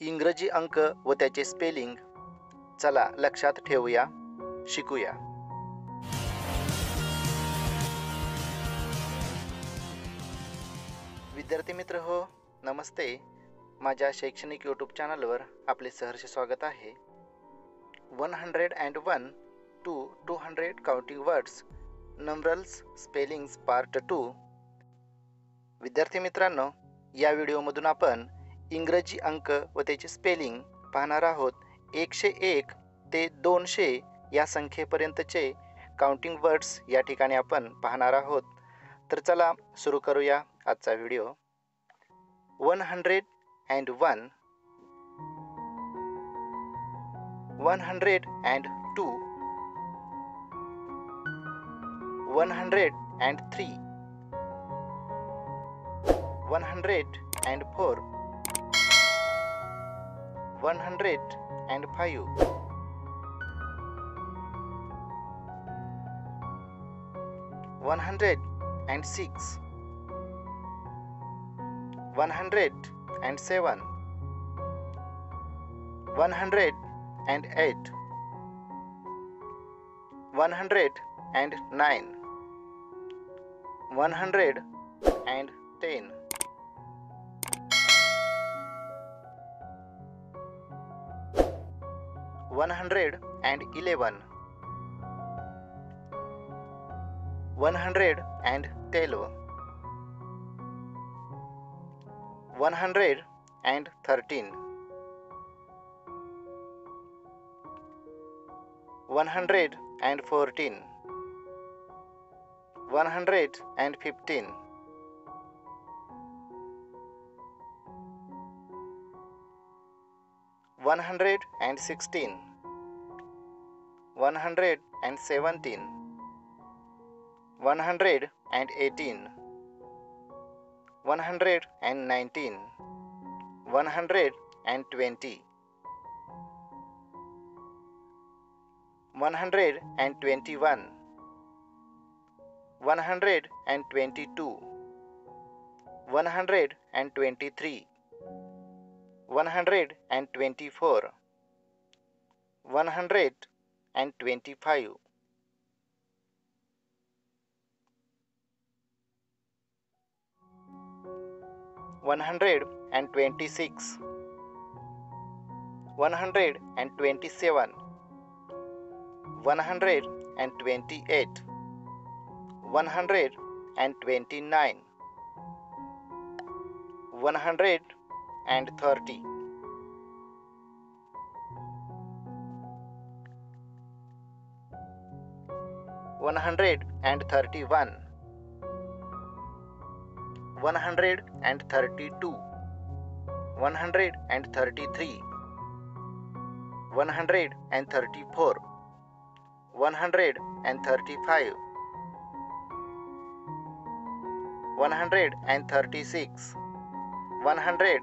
इंग्रजी अंक व त्याचे स्पेलिंग चला लक्षात ठेवूया. शिकूया. विद्यार्थी मित्र हो नमस्ते. माझ्या शैक्षणिक यूट्यूब चॅनलवर आपले सहर्ष स्वागत आहे. One hundred and one to two hundred counting words numerals spellings part two विद्यार्थी मित्रांनो या व्हिडिओमधून आपण इंग्रजी अंक व त्याचे स्पेलिंग पाहणार आहोत. एकशे एक ते दोनशे या संख्येपर्यंतचे काउंटिंग वर्ड्स या ठिकाणी आपण पाहणार आहोत. तर चला सुरू करूया आजचा video one hundred and one one hundred and two one hundred and three one hundred and four 105 106 107 108 109 110 and six, one hundred and seven, one hundred and eight, one hundred and nine, one hundred and ten. One hundred and eleven. one hundred and twelve, one hundred and thirty-two, one hundred and thirty-three, one hundred and thirty-four, one hundred and thirty-five, one hundred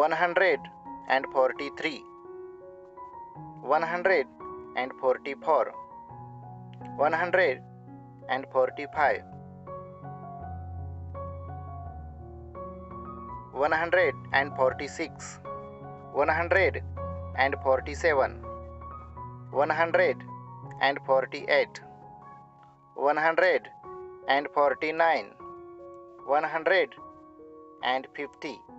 143 144 145 146 147 148 149 150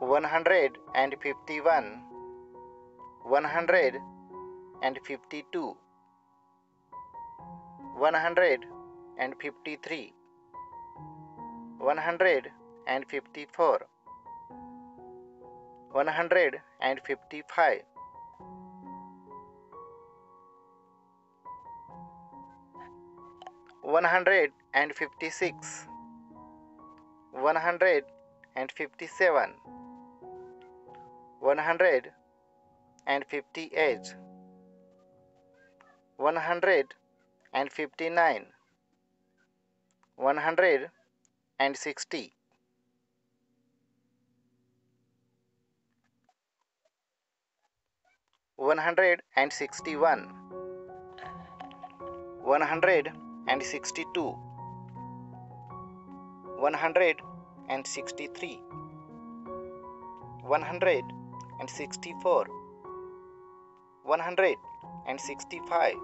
and forty seven, one hundred and forty eight, one hundred and forty nine, one hundred and fifty. One hundred and fifty one,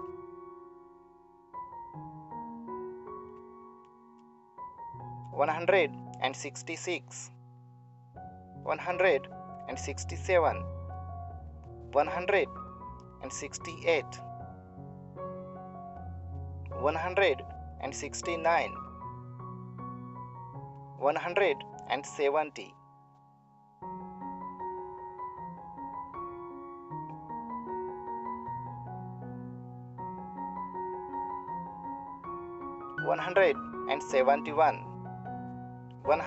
one hundred and fifty two, one hundred and fifty-three, one hundred and fifty-four, one hundred and fifty-five, one hundred and fifty-six, one hundred and fifty seven, one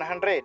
hundred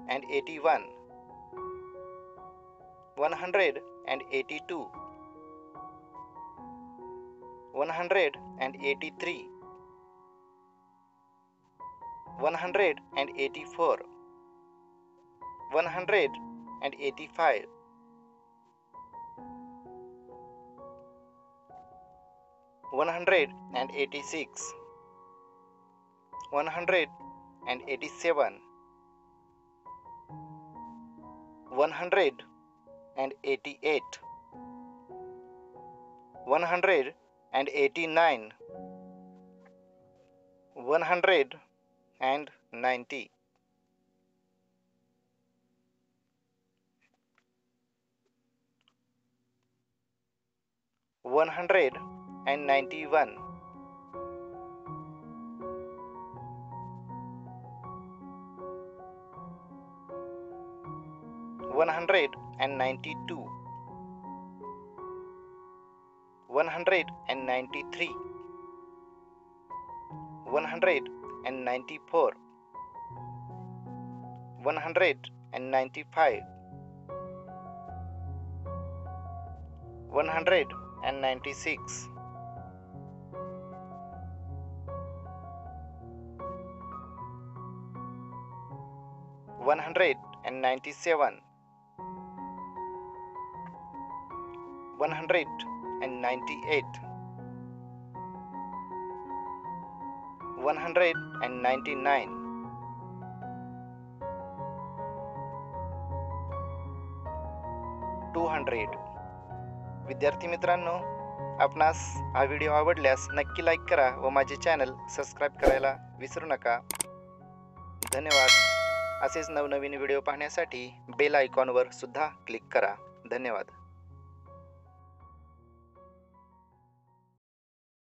and eighty one, one hundred and eighty two, one hundred and eighty three, one hundred and eighty four, one hundred and eighty five, one hundred and eighty six, one hundred and eighty seven, one hundred and eighty eight, one hundred and eighty nine, one hundred and ninety. One hundred and ninety one, one hundred and 198 199 two hundred विद्यार्थी मित्रांनो आपणास हा video आवडल्यास नक्की like करा व माझे channel subscribe करायला विसरू नका. धन्यवाद. असेच नवनवीन व्हिडिओ पाहण्यासाठी बेल आयकॉनवर सुद्धा क्लिक करा. धन्यवाद.